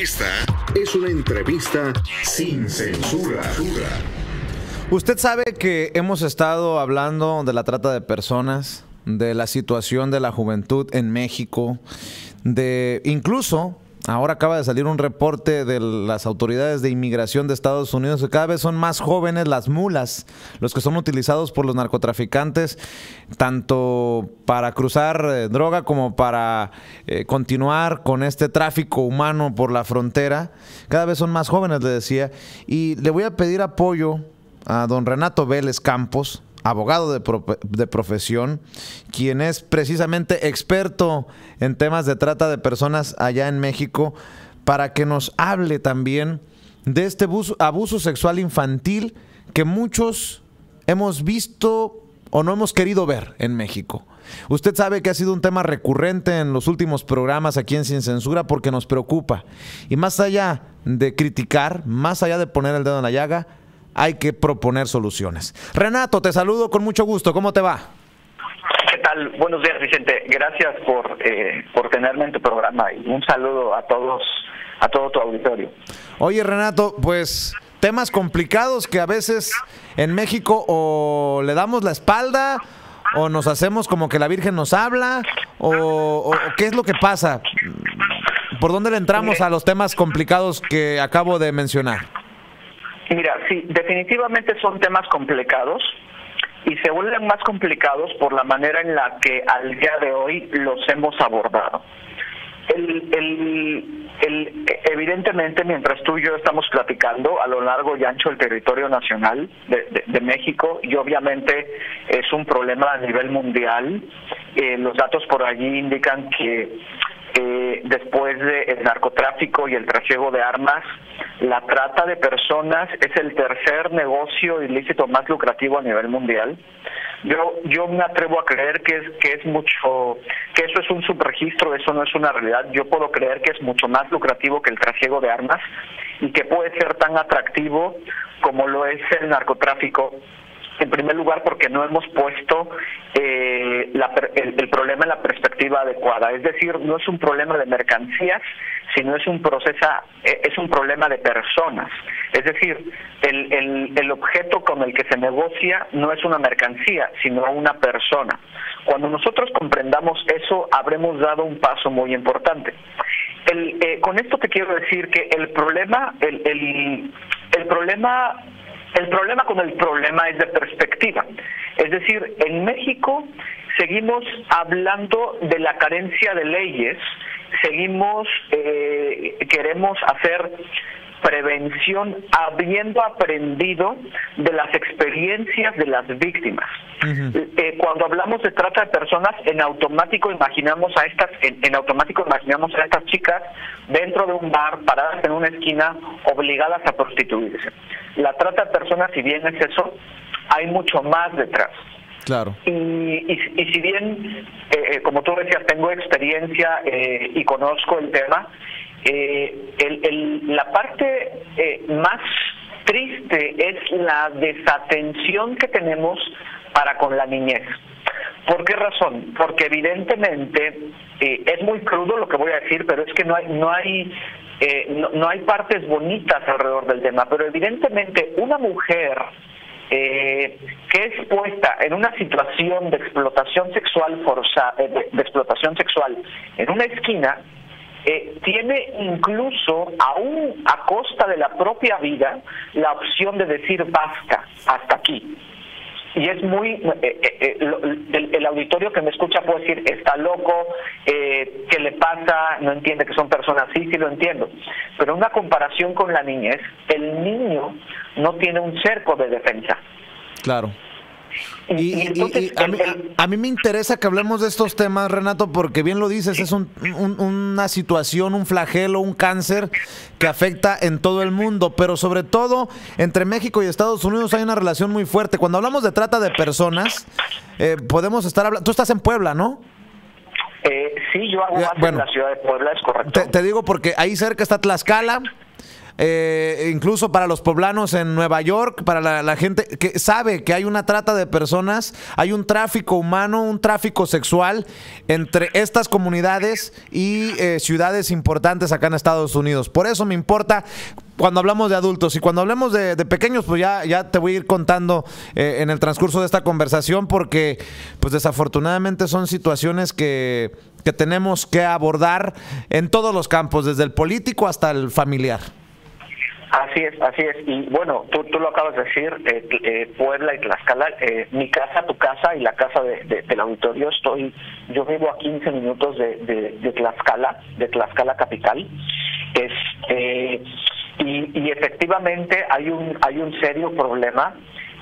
Es una entrevista sin censura. Usted sabe que hemos estado hablando de la trata de personas, de la situación de la juventud en México, de incluso Ahora acaba de salir un reporte de las autoridades de inmigración de Estados Unidos que cada vez son más jóvenes las mulas, los que son utilizados por los narcotraficantes, tanto para cruzar eh, droga como para eh, continuar con este tráfico humano por la frontera. Cada vez son más jóvenes, le decía. Y le voy a pedir apoyo a don Renato Vélez Campos, abogado de, profesión, quien es precisamente experto en temas de trata de personas allá en México, para que nos hable también de este abuso, abuso sexual infantil que muchos hemos visto o no hemos querido ver en México. Usted sabe que ha sido un tema recurrente en los últimos programas aquí en Sin Censura porque nos preocupa. Y más allá de criticar, más allá de poner el dedo en la llaga, hay que proponer soluciones. Renato, te saludo con mucho gusto. ¿Cómo te va? ¿Qué tal? Buenos días, Vicente. Gracias por, eh, por tenerme en tu programa y un saludo a todos, a todo tu auditorio. Oye, Renato, pues temas complicados que a veces en México o le damos la espalda o nos hacemos como que la Virgen nos habla o, o qué es lo que pasa. ¿Por dónde le entramos a los temas complicados que acabo de mencionar? Mira, sí, definitivamente son temas complicados y se vuelven más complicados por la manera en la que al día de hoy los hemos abordado. evidentemente, mientras tú y yo estamos platicando a lo largo y ancho del territorio nacional de, México, y obviamente es un problema a nivel mundial, eh, los datos por allí indican que eh, después del narcotráfico y el trasiego de armas, la trata de personas es el tercer negocio ilícito más lucrativo a nivel mundial. Yo yo me atrevo a creer que es que es mucho que eso es un subregistro, eso no es una realidad. Yo puedo creer que es mucho más lucrativo que el trasiego de armas y que puede ser tan atractivo como lo es el narcotráfico en primer lugar porque no hemos puesto eh, el, problema en la perspectiva adecuada. Es decir, no es un problema de mercancías, sino es un proceso, eh, es un problema de personas. Es decir, el, el objeto con el que se negocia no es una mercancía, sino una persona. Cuando nosotros comprendamos eso, habremos dado un paso muy importante. Eh, con esto te quiero decir que el problema, el, el, el problema el problema con el problema es de perspectiva. Es decir, en México seguimos hablando de la carencia de leyes, seguimos, eh, queremos hacer prevención habiendo aprendido de las experiencias de las víctimas. Eh, cuando hablamos de trata de personas, en automático imaginamos a estas, en, automático imaginamos a estas chicas dentro de un bar, paradas en una esquina, obligadas a prostituirse. La trata de personas, si bien es eso, hay mucho más detrás. Claro. Y, y, si bien, eh, eh, como tú decías, tengo experiencia y conozco el tema, eh, el, la parte eh, más triste es la desatención que tenemos para con la niñez. ¿Por qué razón? Porque evidentemente eh, es muy crudo lo que voy a decir, pero es que no hay no hay eh, no, hay partes bonitas alrededor del tema. Pero evidentemente una mujer eh, que es puesta en una situación de explotación sexual forza, de explotación sexual en una esquina eh, tiene incluso, aún a costa de la propia vida, la opción de decir basta, hasta aquí. Y es muy, eh, eh, el, auditorio que me escucha puede decir, está loco, ¿qué le pasa? No entiende que son personas así, sí lo entiendo. Pero una comparación con la niñez, el niño no tiene un cerco de defensa. Claro. Y, a, mí, me interesa que hablemos de estos temas, Renato, porque bien lo dices, es una situación, un flagelo, un cáncer que afecta en todo el mundo, pero sobre todo entre México y Estados Unidos hay una relación muy fuerte. Cuando hablamos de trata de personas, eh, podemos estar hablando... Tú estás en Puebla, ¿no? Eh, sí, yo hago más en la ciudad de Puebla, es correcto. te digo porque ahí cerca está Tlaxcala, eh, incluso para los poblanos en Nueva York, para la, gente que sabe que hay una trata de personas, hay un tráfico humano, un tráfico sexual entre estas comunidades y eh, ciudades importantes acá en Estados Unidos. Por eso me importa cuando hablamos de adultos y cuando hablamos de, pequeños, pues ya, ya te voy a ir contando eh, en el transcurso de esta conversación porque pues desafortunadamente son situaciones que, que tenemos que abordar en todos los campos, desde el político hasta el familiar. Así es, así es. Y bueno, tú, tú lo acabas de decir, eh, eh, Puebla y Tlaxcala, eh, mi casa, tu casa y la casa de, del auditorio, estoy, yo vivo a 15 minutos de, Tlaxcala, de Tlaxcala capital. Este, y, y efectivamente hay un, hay un serio problema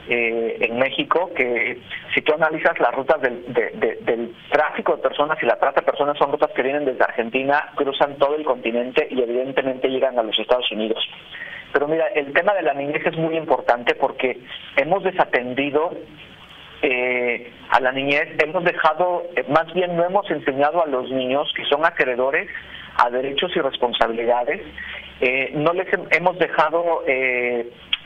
eh, en México que si tú analizas las rutas del, del tráfico de personas y la trata de personas son rutas que vienen desde Argentina, cruzan todo el continente y evidentemente llegan a los Estados Unidos. Pero mira, el tema de la niñez es muy importante porque hemos desatendido eh, a la niñez, hemos dejado, eh, más bien no hemos enseñado a los niños que son acreedores a derechos y responsabilidades, eh, no les hemos dejado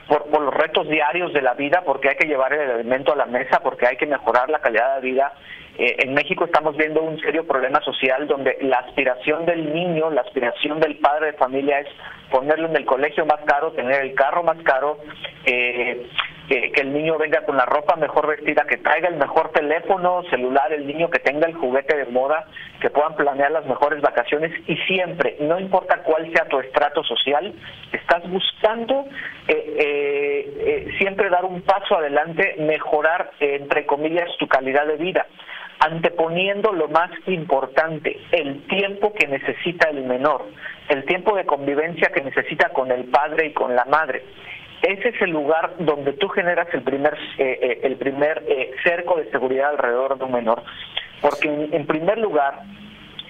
por, por, los retos diarios de la vida, porque hay que llevar el alimento a la mesa, porque hay que mejorar la calidad de vida. En México estamos viendo un serio problema social donde la aspiración del niño, la aspiración del padre de familia es ponerlo en el colegio más caro, tener el carro más caro, eh, que, el niño venga con la ropa mejor vestida, que traiga el mejor teléfono celular, el niño que tenga el juguete de moda, que puedan planear las mejores vacaciones. Y siempre, no importa cuál sea tu estrato social, estás buscando eh, eh, siempre dar un paso adelante, mejorar, entre comillas, tu calidad de vida anteponiendo lo más importante, el tiempo que necesita el menor, el tiempo de convivencia que necesita con el padre y con la madre. Ese es el lugar donde tú generas el primer, eh, eh, el primer eh, cerco de seguridad alrededor de un menor. Porque en, primer lugar,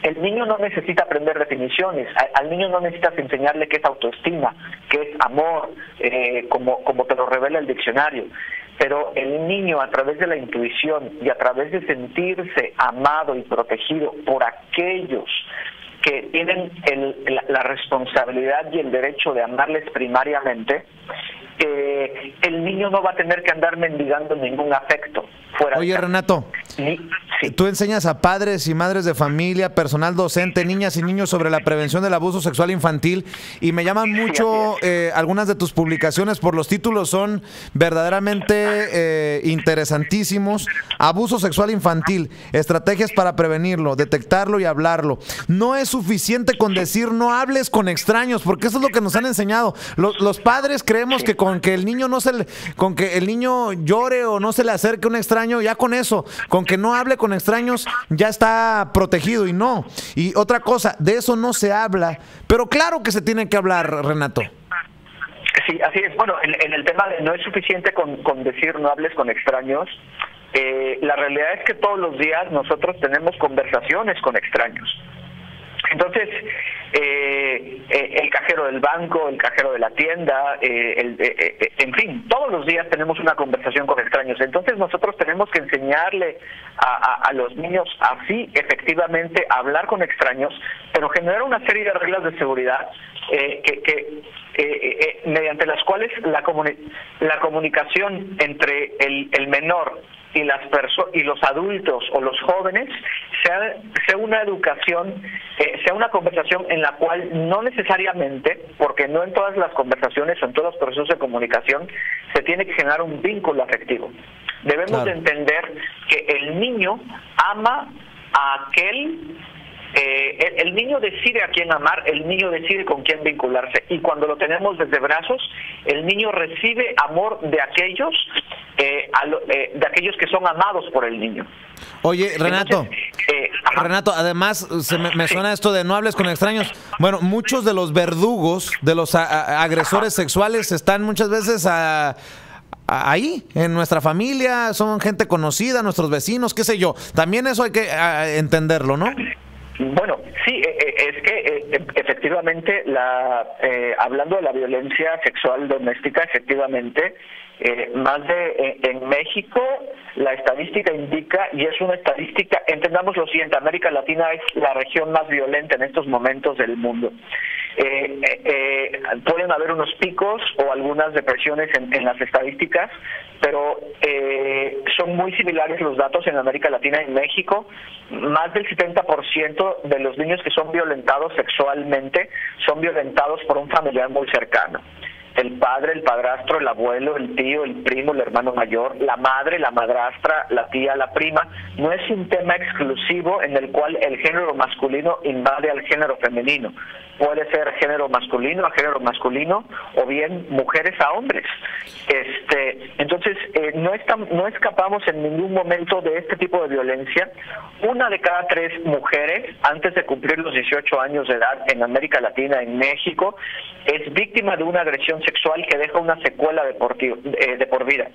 el niño no necesita aprender definiciones, al, niño no necesitas enseñarle qué es autoestima, qué es amor, como, como te lo revela el diccionario pero el niño a través de la intuición y a través de sentirse amado y protegido por aquellos que tienen la, responsabilidad y el derecho de amarles primariamente, eh, el niño no va a tener que andar mendigando ningún afecto. Fuera Oye, Renato, tú enseñas a padres y madres de familia, personal docente, niñas y niños sobre la prevención del abuso sexual infantil y me llaman mucho eh, algunas de tus publicaciones por los títulos son verdaderamente eh, interesantísimos. Abuso sexual infantil, estrategias para prevenirlo, detectarlo y hablarlo. No es suficiente con decir no hables con extraños, porque eso es lo que nos han enseñado. Los, los padres creemos que con que el niño no se le, con que el niño llore o no se le acerque un extraño, ya con eso, con que no hable con extraños, ya está protegido y no. Y otra cosa, de eso no se habla, pero claro que se tiene que hablar, Renato. Sí, así es. Bueno, en, el tema de no es suficiente con, con decir no hables con extraños, eh, la realidad es que todos los días nosotros tenemos conversaciones con extraños. Entonces, eh, eh, el cajero del banco, el cajero de la tienda, eh, el, en fin, todos los días tenemos una conversación con extraños. Entonces nosotros tenemos que enseñarle a, los niños así efectivamente a hablar con extraños, pero generar una serie de reglas de seguridad que, mediante las cuales la, la comunicación entre el, el menor y las y los adultos o los jóvenes sea, sea una educación, eh, sea una conversación en la cual no necesariamente, porque no en todas las conversaciones o en todos los procesos de comunicación se tiene que generar un vínculo afectivo. Debemos de entender que el niño ama a aquel eh, el, niño decide a quién amar, el niño decide con quién vincularse y cuando lo tenemos desde brazos, el niño recibe amor de aquellos, eh, eh, de aquellos que son amados por el niño. Oye, Renato, Renato, además se me, suena esto de no hables con extraños. Bueno, muchos de los verdugos, de los agresores sexuales están muchas veces ahí, en nuestra familia, son gente conocida, nuestros vecinos, qué sé yo. También eso hay que entenderlo, ¿no? Bueno, sí, eh, eh, es que eh, efectivamente, la, hablando de la violencia sexual doméstica, efectivamente, más de en, México la estadística indica, y es una estadística, entendamos lo siguiente, América Latina es la región más violenta en estos momentos del mundo. Pueden haber unos picos o algunas depresiones en, las estadísticas, pero eh, son muy similares los datos en América Latina y México. Más del 70% de los niños que son violentados sexualmente son violentados por un familiar muy cercano el padre, el padrastro, el abuelo, el tío, el primo, el hermano mayor, la madre, la madrastra, la tía, la prima. No es un tema exclusivo en el cual el género masculino invade al género femenino puede ser género masculino a género masculino o bien mujeres a hombres. Este, entonces, eh, no, no escapamos en ningún momento de este tipo de violencia. Una de cada tres mujeres, antes de cumplir los 18 años de edad en América Latina, en México, es víctima de una agresión sexual que deja una secuela de por, eh, de por vida.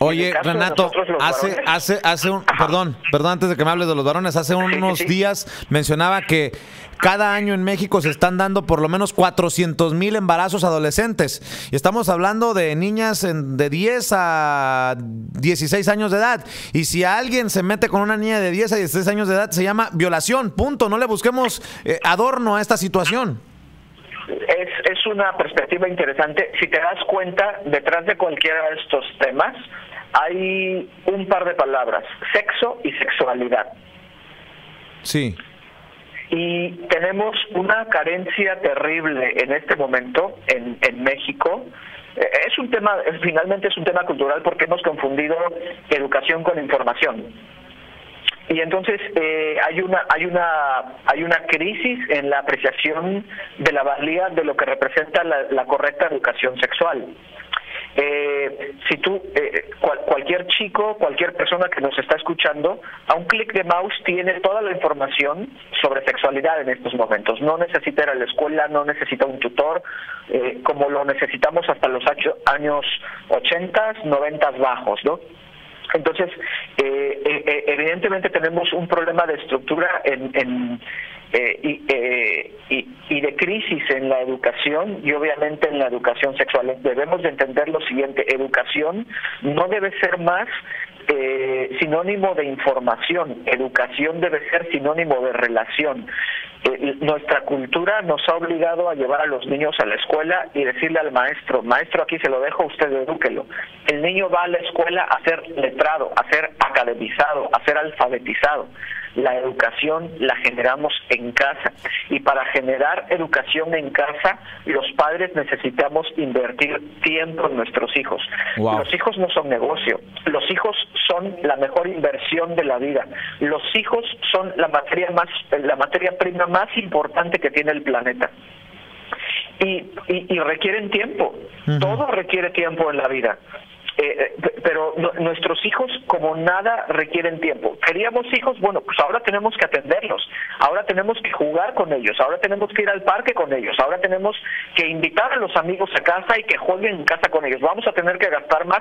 Oye, Renato, hace, hace, hace un, perdón, perdón, antes de que me hables de los varones, hace unos días mencionaba que cada año en México se están dando por lo menos 400 mil embarazos adolescentes. Y estamos hablando de niñas de 10 a 16 años de edad. Y si alguien se mete con una niña de 10 a 16 años de edad, se llama violación. Punto. No le busquemos eh, adorno a esta situación. Es, una perspectiva interesante. Si te das cuenta, detrás de cualquiera de estos temas hay un par de palabras, sexo y sexualidad. Sí. Y tenemos una carencia terrible en este momento en, en México. Eh, es un tema, finalmente es un tema cultural porque hemos confundido educación con información y entonces eh, hay una hay una hay una crisis en la apreciación de la valía de lo que representa la, correcta educación sexual. Eh, si tú eh, cualquier chico cualquier persona que nos está escuchando a un clic de mouse tiene toda la información sobre sexualidad en estos momentos. No necesita ir a la escuela no necesita un tutor como lo necesitamos hasta los años 80 90 bajos no entonces, eh, eh, eh, evidentemente tenemos un problema de estructura en, y, y, de crisis en la educación y obviamente en la educación sexual. Debemos de entender lo siguiente, educación no debe ser más sinónimo de información, educación debe ser sinónimo de relación. Eh, nuestra cultura nos ha obligado a llevar a los niños a la escuela y decirle al maestro, maestro aquí se lo dejo, usted edúquelo. El niño va a la escuela a ser letrado, a ser academizado, a ser alfabetizado la educación la generamos en casa y para generar educación en casa los padres necesitamos invertir tiempo en nuestros hijos. Los hijos no son negocio, los hijos son la mejor inversión de la vida. Los hijos son la materia más la materia prima más importante que tiene el planeta. Y, y, requieren tiempo. Todo requiere tiempo en la vida. Eh, eh, pero nuestros hijos como nada requieren tiempo. Queríamos hijos, bueno, pues ahora tenemos que atenderlos, ahora tenemos que jugar con ellos, ahora tenemos que ir al parque con ellos, ahora tenemos que invitar a los amigos a casa y que jueguen en casa con ellos. Vamos a tener que gastar más,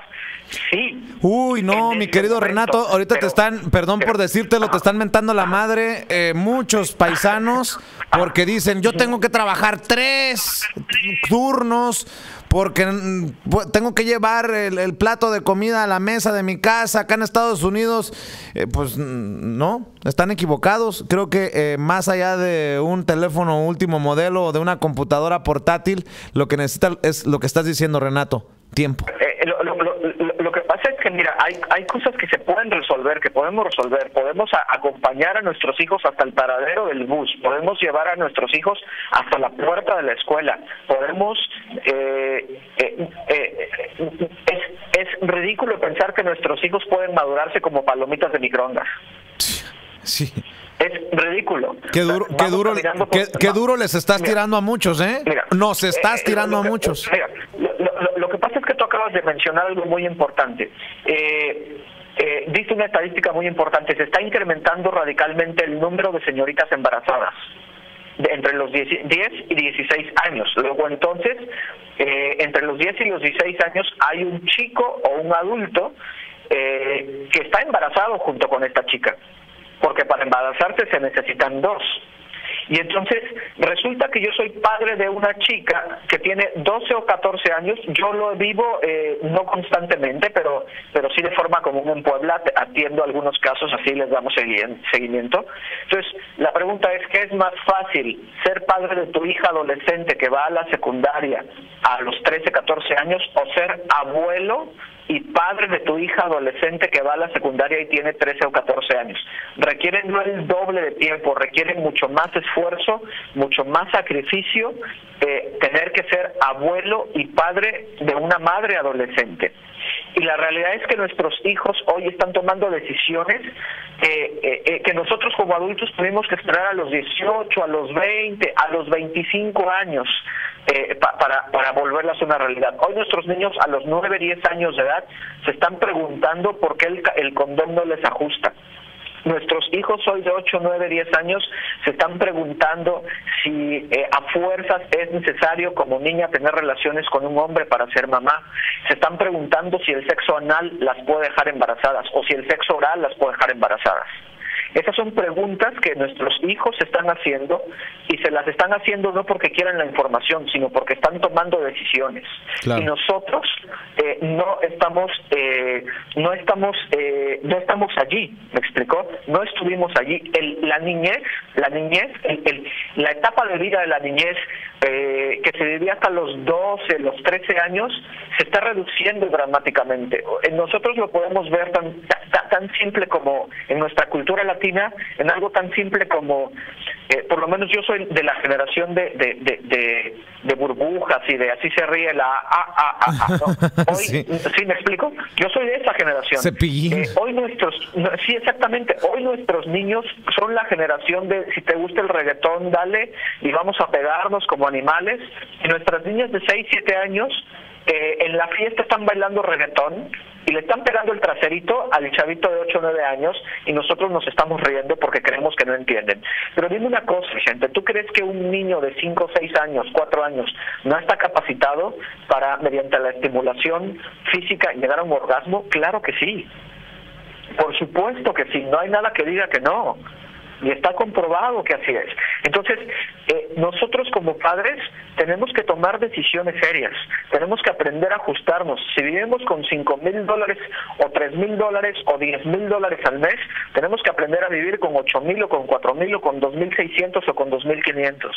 sí. Uy, no, mi querido Renato, ahorita te están, perdón por decírtelo, te están mentando la madre eh, muchos paisanos porque dicen, yo tengo que trabajar tres turnos porque mm, tengo que llevar el, plato de comida a la mesa de mi casa acá en Estados Unidos, eh, pues no, están equivocados. Creo que eh, más allá de un teléfono último modelo o de una computadora portátil, lo que necesita es lo que estás diciendo, Renato, tiempo. Eh, que mira, hay, hay cosas que se pueden resolver, que podemos resolver. Podemos acompañar a nuestros hijos hasta el paradero del bus, podemos llevar a nuestros hijos hasta la puerta de la escuela, podemos... Eh, eh, eh, es, es ridículo pensar que nuestros hijos pueden madurarse como palomitas de microondas. Sí. Es ridículo. Qué duro, qué duro, qué, duro les estás tirando a muchos, ¿eh? Mira, Nos estás tirando a muchos. Mira, lo, que pasa es que tú de mencionar algo muy importante. Eh, eh, dice una estadística muy importante, se está incrementando radicalmente el número de señoritas embarazadas entre los 10, y 16 años. Luego entonces, eh, entre los 10 y los 16 años hay un chico o un adulto eh, que está embarazado junto con esta chica, porque para embarazarse se necesitan dos. Y entonces resulta que yo soy padre de una chica que tiene 12 o 14 años, yo lo vivo eh, no constantemente, pero, pero sí de forma común en Puebla, atiendo algunos casos, así les damos seguimiento. Entonces, la pregunta es, ¿qué es más fácil? ¿Ser padre de tu hija adolescente que va a la secundaria a los 13, 14 años o ser abuelo y padre de tu hija adolescente que va a la secundaria y tiene 13 o 14 años. Requieren no el doble de tiempo, requieren mucho más esfuerzo, mucho más sacrificio eh, tener que ser abuelo y padre de una madre adolescente. Y la realidad es que nuestros hijos hoy están tomando decisiones eh, eh, que nosotros como adultos tuvimos que esperar a los 18, a los 20, a los 25 años eh, para, para volverlas una realidad. Hoy nuestros niños a los 9, 10 años de edad se están preguntando por qué el, el condón no les ajusta. Nuestros hijos hoy de 8, 9, 10 años se están preguntando si eh, a fuerzas es necesario como niña tener relaciones con un hombre para ser mamá. Se están preguntando si el sexo anal las puede dejar embarazadas o si el sexo oral las puede dejar embarazadas. Esas son preguntas que nuestros hijos están haciendo y se las están haciendo no porque quieran la información, sino porque están tomando decisiones. Y nosotros eh, no estamos, eh, no estamos, eh, no estamos allí. ¿Me explicó? No estuvimos allí. El, la niñez, la niñez, el, la etapa de vida de la niñez que se vivía hasta los 12, los 13 años, se está reduciendo dramáticamente. Nosotros lo podemos ver tan, tan, tan simple como en nuestra cultura latina en algo tan simple como, eh, por lo menos yo soy de la generación de, de, de, burbujas y de así se ríe la a, a, a, Hoy, sí. me explico? Yo soy de esa generación. Eh, hoy nuestros, sí, exactamente, hoy nuestros niños son la generación de si te gusta el reggaetón, dale y vamos a pegarnos como animales. Y nuestras niñas de 6, 7 años eh, en la fiesta están bailando reggaetón y le están pegando el traserito al chavito de 8 o 9 años y nosotros nos estamos riendo porque creemos que no entienden. Pero dime una cosa, gente, ¿tú crees que un niño de 5, 6 años, 4 años no está capacitado para, mediante la estimulación física, llegar a un orgasmo? Claro que sí. Por supuesto que sí, no hay nada que diga que no y está comprobado que así es. Entonces, eh, nosotros como padres tenemos que tomar decisiones serias, tenemos que aprender a ajustarnos. Si vivimos con 5 mil dólares o 3 mil dólares o 10 mil dólares al mes, tenemos que aprender a vivir con 8 mil o con 4 mil o con 2.600 o con 2.500.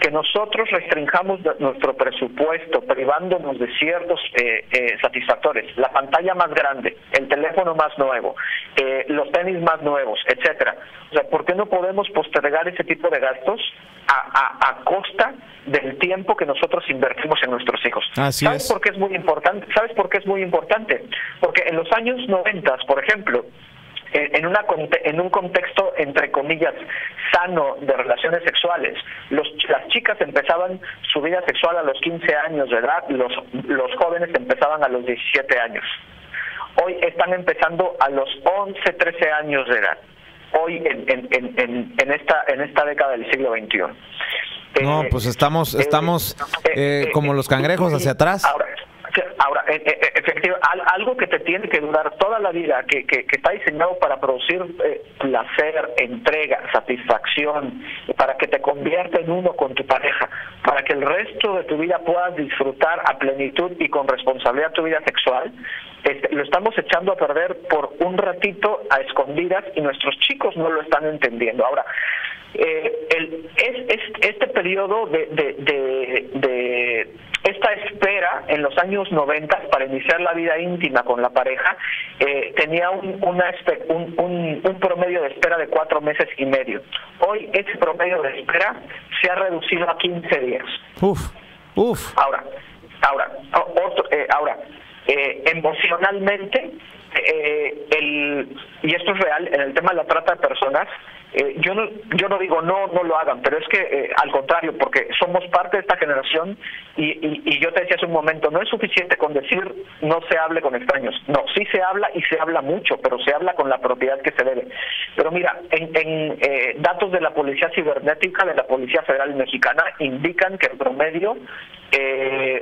Que nosotros restringamos nuestro presupuesto privándonos de ciertos eh, eh, satisfactores, la pantalla más grande, el teléfono más nuevo, eh, los tenis más nuevos, etcétera. O sea, ¿por qué no podemos postergar ese tipo de gastos a, a, costa del tiempo que nosotros invertimos en nuestros hijos? ¿Sabes por qué es muy importante? ¿Sabes por qué es muy importante? Porque en los años 90, por ejemplo, en, una, en un contexto, entre comillas, sano de relaciones sexuales. Los, las chicas empezaban su vida sexual a los 15 años de edad, los, los jóvenes empezaban a los 17 años. Hoy están empezando a los 11, 13 años de edad hoy en, en, en, en, esta en esta década del siglo XXI. No, pues estamos eh, estamos eh, eh, como los cangrejos hacia atrás. Ahora, Ahora, efectivamente, algo que te tiene que durar toda la vida, que, que, está diseñado para producir placer, entrega, satisfacción, para que te convierta en uno con tu pareja, para que el resto de tu vida puedas disfrutar a plenitud y con responsabilidad tu vida sexual, este, lo estamos echando a perder por un ratito a escondidas y nuestros chicos no lo están entendiendo. Ahora, eh, el, es, este periodo de, de, de, esta espera en los años 90 para iniciar la vida íntima con la pareja eh, tenía un, una, un, un, promedio de espera de cuatro meses y medio. Hoy ese promedio de espera se ha reducido a 15 días. Uf, uf. Ahora, ahora, eh, ahora, eh, emocionalmente, eh, el, y esto es real, en el tema de la trata de personas, eh, yo no yo no digo no no lo hagan pero es que eh, al contrario porque somos parte de esta generación y, y, yo te decía hace un momento no es suficiente con decir no se hable con extraños no sí se habla y se habla mucho pero se habla con la propiedad que se debe pero mira en, en eh, datos de la policía cibernética de la policía federal mexicana indican que en promedio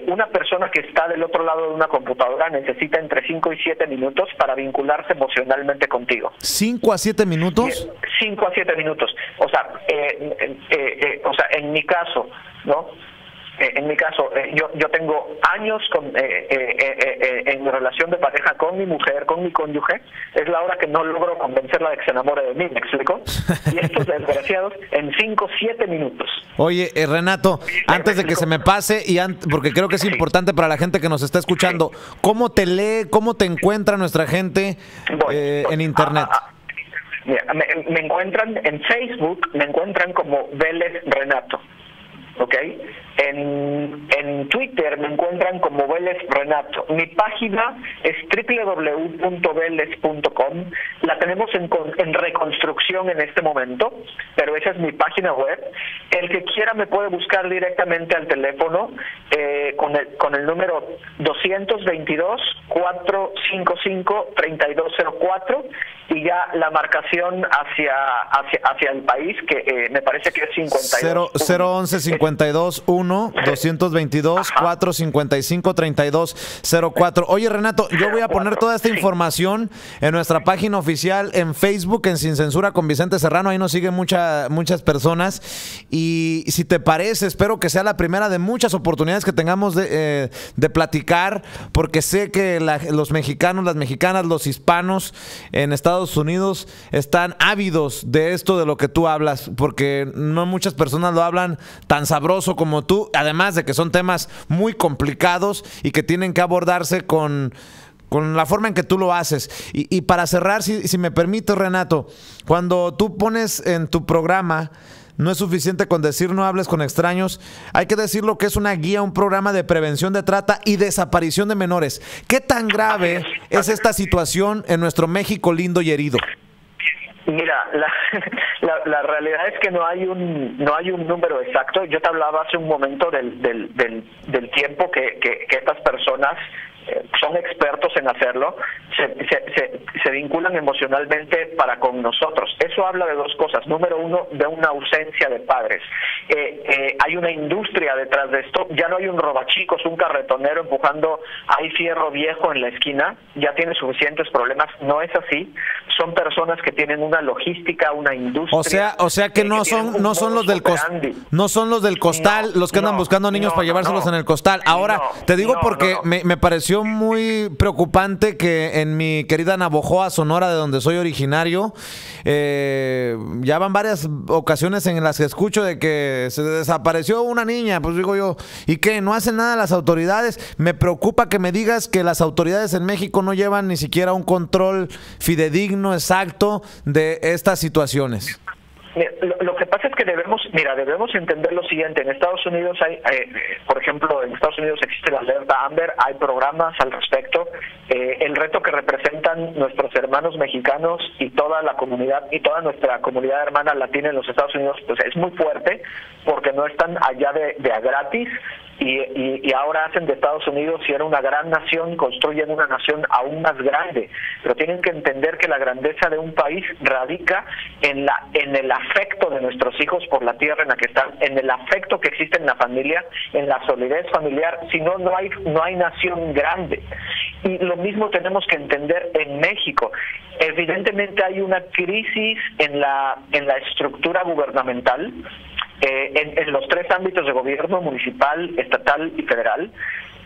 una persona que está del otro lado de una computadora necesita entre 5 y 7 minutos para vincularse emocionalmente contigo. ¿Cinco a siete minutos? Cinco a siete minutos. O sea, eh, eh, eh, o sea, en mi caso, ¿no? Eh, en mi caso, eh, yo, yo tengo años con, eh, en mi relación de pareja con mi mujer, con mi cónyuge, es la hora que no logro convencerla de que se enamore de mí, ¿me explico? Y estos desgraciados en 5, 7 minutos. Oye, Renato, antes de que se me pase, y porque creo que es importante para la gente que nos está escuchando, ¿cómo te lee, cómo te encuentra nuestra gente en Internet? Ah, ah, me, me encuentran en Facebook, me encuentran como Vélez Renato. ¿Ok? En, en Twitter me encuentran como Vélez Renato. Mi página es www.vélez.com. La tenemos en, en reconstrucción en este momento, pero esa es mi página web. El que quiera me puede buscar directamente al teléfono eh, con, el, con el número 222-455-3204 y ya la marcación hacia, hacia, hacia el país, que eh, me parece que es 52. 011 52 1 222 455 3204. Oye, Renato, yo voy a poner toda esta información en nuestra página oficial en Facebook, en Sin Censura con Vicente Serrano. Ahí nos siguen mucha, muchas personas. Y si te parece, espero que sea la primera de muchas oportunidades que tengamos de, eh, de platicar, porque sé que los mexicanos, las mexicanas, los hispanos en Estados Unidos están ávidos de esto de lo que tú hablas, porque no muchas personas lo hablan tan sabroso como tú, además de que son temas muy complicados y que tienen que abordarse con con la forma en que tú lo haces. Y, para cerrar, si, si me permite, Renato, cuando tú pones en tu programa no es suficiente con decir no hables con extraños. Hay que decir lo que es una guía, un programa de prevención de trata y desaparición de menores. ¿Qué tan grave es esta situación en nuestro México lindo y herido? Mira, la, la, realidad es que no hay un no hay un número exacto. Yo te hablaba hace un momento del, del, del, tiempo que, que, que estas personas son expertos en hacerlo, se, se, vinculan emocionalmente para con nosotros. Eso habla de dos cosas. Número uno, de una ausencia de padres. Eh, eh, hay una industria detrás de esto. Ya no hay un robachicos, un carretonero empujando, hay fierro viejo en la esquina, ya tiene suficientes problemas. No es así. Son personas que tienen una logística, una industria. O sea, o sea que, no son no son los del costal, no son los del costal, los que andan buscando niños para llevárselos en el costal. Ahora, te digo porque me, me pareció muy preocupante que en mi querida Navojoa, Sonora, de donde soy originario, eh, ya van varias ocasiones en las que escucho de que se desapareció una niña. Pues digo yo, ¿y qué? ¿No hacen nada las autoridades? Me preocupa que me digas que las autoridades en México no llevan ni siquiera un control fidedigno, exacto, de estas situaciones. Lo, que pasa es que debemos, mira, debemos entender lo siguiente. En Estados Unidos hay, eh, por ejemplo, en Estados Unidos existe la alerta Amber, hay programas al respecto. Eh, el reto que representan nuestros hermanos mexicanos y toda la comunidad y toda nuestra comunidad hermana latina en los Estados Unidos, pues es muy fuerte porque no están allá de, de a gratis y, y, ahora hacen de Estados Unidos, si era una gran nación, construyen una nación aún más grande. Pero tienen que entender que la grandeza de un país radica en, la, en el afecto de nuestros hijos por la tierra en la que están, en el afecto que existe en la familia, en la solidez familiar. Si no, no hay, no hay nación grande. Y lo mismo tenemos que entender en México. Evidentemente hay una crisis en la, en la estructura gubernamental eh, en, los tres ámbitos de gobierno, municipal, estatal y federal,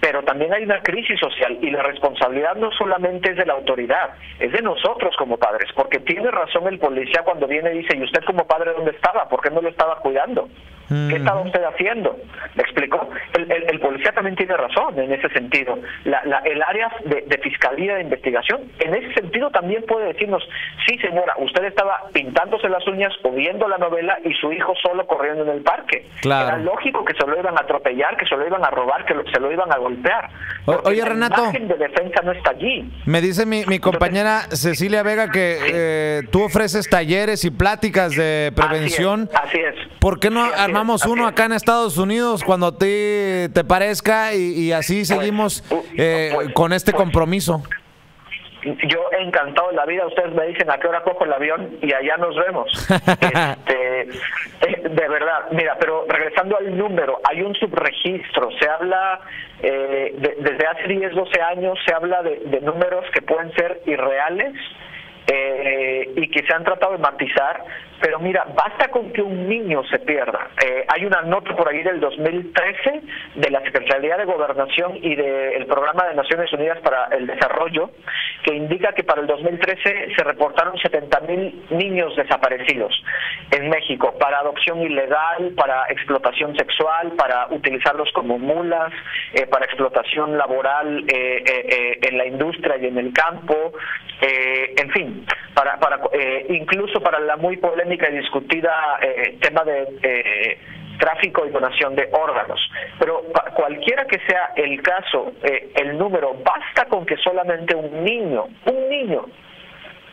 pero también hay una crisis social y la responsabilidad no solamente es de la autoridad, es de nosotros como padres, porque tiene razón el policía cuando viene y dice, ¿y usted como padre dónde estaba? ¿Por qué no lo estaba cuidando? ¿Qué estaba usted haciendo? ¿Me explicó? El, policía también tiene razón en ese sentido. el área de, fiscalía de investigación, en ese sentido también puede decirnos, sí señora, usted estaba pintándose las uñas o viendo la novela y su hijo solo corriendo en el parque. Claro. Era lógico que se lo iban a atropellar, que se lo iban a robar, que se lo iban a golpear. oye, Renato. La imagen de defensa no está allí. Me dice mi, compañera Cecilia Vega que eh, tú ofreces talleres y pláticas de prevención. Así es. ¿Por qué no armamos uno acá en Estados Unidos cuando te, te parezca y, así pues, seguimos eh, pues, con este pues, compromiso? yo he encantado la vida, ustedes me dicen a qué hora cojo el avión y allá nos vemos. este, eh, de verdad, mira, pero regresando al número, hay un subregistro, se habla, eh, desde hace 10, 12 años se habla de, de números que pueden ser irreales eh, y que se han tratado de matizar, pero mira, basta con que un niño se pierda. Eh, hay una nota por ahí del 2013 de la Secretaría de Gobernación y del Programa de Naciones Unidas para el Desarrollo que indica que para el 2013 se reportaron 70 mil niños desaparecidos en México para adopción ilegal, para explotación sexual, para utilizarlos como mulas, eh, para explotación laboral en la industria y en el campo, en fin, para, para eh, incluso para la muy polémica y discutida eh, tema de eh, tráfico y donación de órganos. Pero cualquiera que sea el caso, el número, basta con que solamente un niño, un niño,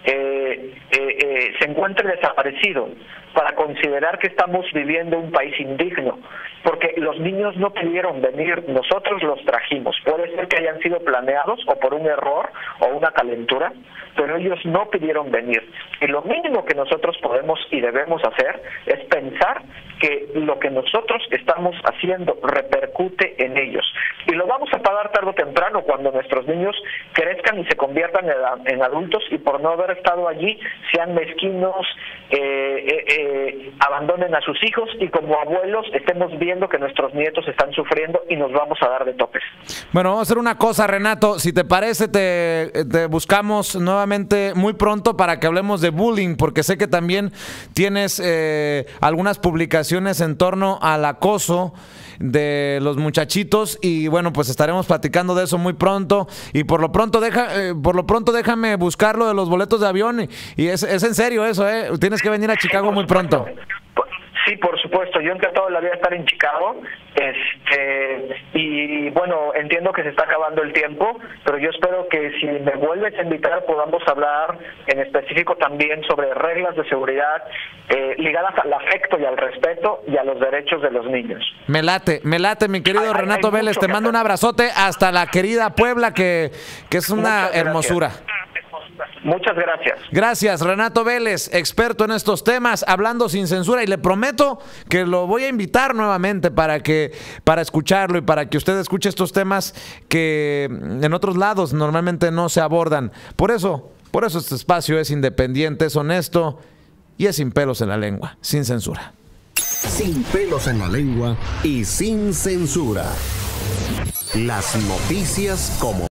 se encuentre desaparecido para considerar que estamos viviendo un país indigno, porque los niños no pudieron venir, nosotros los trajimos. Puede ser que hayan sido planeados o por un error o una calentura, pero ellos no pidieron venir. Y lo mínimo que nosotros podemos y debemos hacer es pensar que lo que nosotros estamos haciendo repercute en ellos. Y lo vamos a pagar tarde o temprano cuando nuestros niños crezcan y se conviertan en, adultos y por no haber estado allí sean mezquinos, eh, eh, eh, abandonen a sus hijos y como abuelos estemos viendo que nuestros nietos están sufriendo y nos vamos a dar de topes. Bueno, vamos a hacer una cosa, Renato. Si te parece, te, te buscamos nuevamente muy pronto para que hablemos de bullying, porque sé que también tienes algunas publicaciones en torno al acoso de los muchachitos y bueno pues estaremos platicando de eso muy pronto. Y por lo pronto deja eh, por lo pronto déjame buscarlo de los boletos de avión y, es, es, en serio eso eh tienes que venir a Chicago muy pronto Sí, por supuesto. Yo encantado de la vida estar en Chicago. Este, y bueno, entiendo que se está acabando el tiempo, pero yo espero que si me vuelves a invitar podamos hablar en específico también sobre reglas de seguridad eh, ligadas al afecto y al respeto y a los derechos de los niños. Me late, me late, mi querido Renato Vélez. Te mando un abrazote hasta la querida Puebla, que, que es una hermosura. Muchas gracias. Gracias, Renato Vélez, experto en estos temas, hablando sin censura y le prometo que lo voy a invitar nuevamente para que para escucharlo y para que usted escuche estos temas que en otros lados normalmente no se abordan. Por eso, por eso este espacio es independiente, es honesto y es sin pelos en la lengua, sin censura. Sin pelos en la lengua y sin censura. Las noticias como